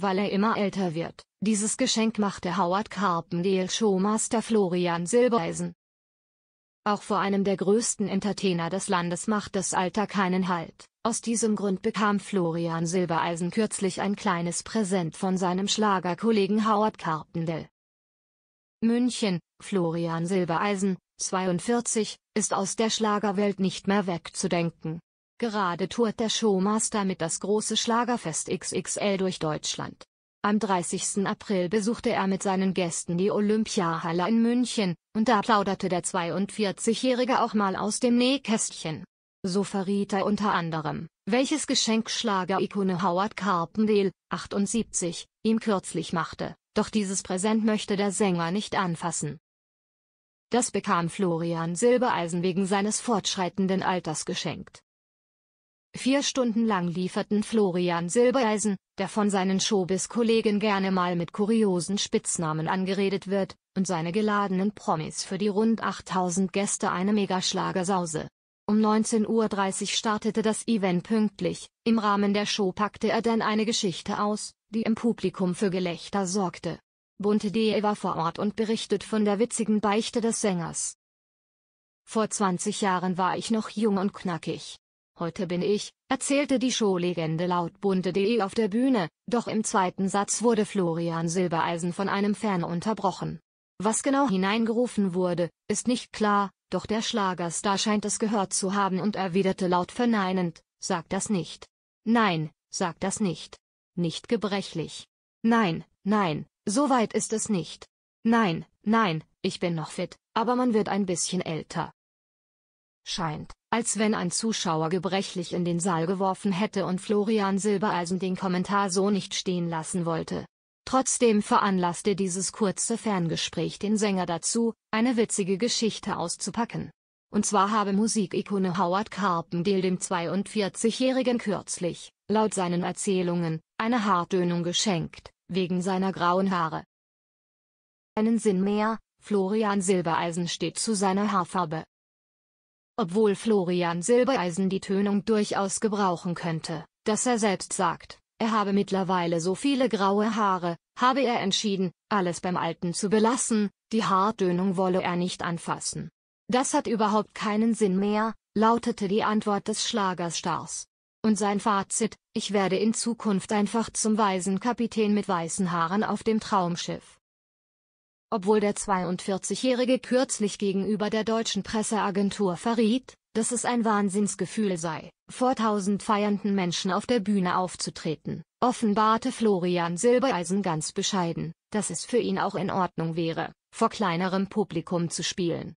weil er immer älter wird. Dieses Geschenk machte Howard Carpendale Showmaster Florian Silbereisen. Auch vor einem der größten Entertainer des Landes macht das Alter keinen Halt. Aus diesem Grund bekam Florian Silbereisen kürzlich ein kleines Präsent von seinem Schlagerkollegen Howard Carpendale. München, Florian Silbereisen, 42, ist aus der Schlagerwelt nicht mehr wegzudenken. Gerade tourt der Showmaster mit das große Schlagerfest XXL durch Deutschland. Am 30. April besuchte er mit seinen Gästen die Olympiahalle in München, und da plauderte der 42-Jährige auch mal aus dem Nähkästchen. So verriet er unter anderem, welches Geschenk Schlager-Ikone Howard Carpendale, 78, ihm kürzlich machte, doch dieses Präsent möchte der Sänger nicht anfassen. Das bekam Florian Silbereisen wegen seines fortschreitenden Alters geschenkt. Vier Stunden lang lieferten Florian Silbereisen, der von seinen Showbiz-Kollegen gerne mal mit kuriosen Spitznamen angeredet wird, und seine geladenen Promis für die rund 8000 Gäste eine Megaschlagersause. Um 19.30 Uhr startete das Event pünktlich, im Rahmen der Show packte er dann eine Geschichte aus, die im Publikum für Gelächter sorgte. Bunte.de war vor Ort und berichtet von der witzigen Beichte des Sängers. Vor 20 Jahren war ich noch jung und knackig. Heute bin ich, erzählte die Showlegende laut bunte.de auf der Bühne, doch im zweiten Satz wurde Florian Silbereisen von einem Fan unterbrochen. Was genau hineingerufen wurde, ist nicht klar, doch der Schlagerstar scheint es gehört zu haben und erwiderte laut verneinend, sag das nicht. Nein, sag das nicht. Nicht gebrechlich. Nein, nein, so weit ist es nicht. Nein, nein, ich bin noch fit, aber man wird ein bisschen älter. Scheint, als wenn ein Zuschauer gebrechlich in den Saal geworfen hätte und Florian Silbereisen den Kommentar so nicht stehen lassen wollte. Trotzdem veranlasste dieses kurze Ferngespräch den Sänger dazu, eine witzige Geschichte auszupacken. Und zwar habe Musikikone Howard Carpendale dem 42-Jährigen kürzlich, laut seinen Erzählungen, eine Haardönung geschenkt, wegen seiner grauen Haare. Einen Sinn mehr, Florian Silbereisen steht zu seiner Haarfarbe, obwohl Florian Silbereisen die Tönung durchaus gebrauchen könnte, dass er selbst sagt, er habe mittlerweile so viele graue Haare, habe er entschieden, alles beim Alten zu belassen, die Haartönung wolle er nicht anfassen. Das hat überhaupt keinen Sinn mehr, lautete die Antwort des Schlagerstars. Und sein Fazit, ich werde in Zukunft einfach zum weisen Kapitän mit weißen Haaren auf dem Traumschiff. Obwohl der 42-Jährige kürzlich gegenüber der deutschen Presseagentur verriet, dass es ein Wahnsinnsgefühl sei, vor tausend feiernden Menschen auf der Bühne aufzutreten, offenbarte Florian Silbereisen ganz bescheiden, dass es für ihn auch in Ordnung wäre, vor kleinerem Publikum zu spielen.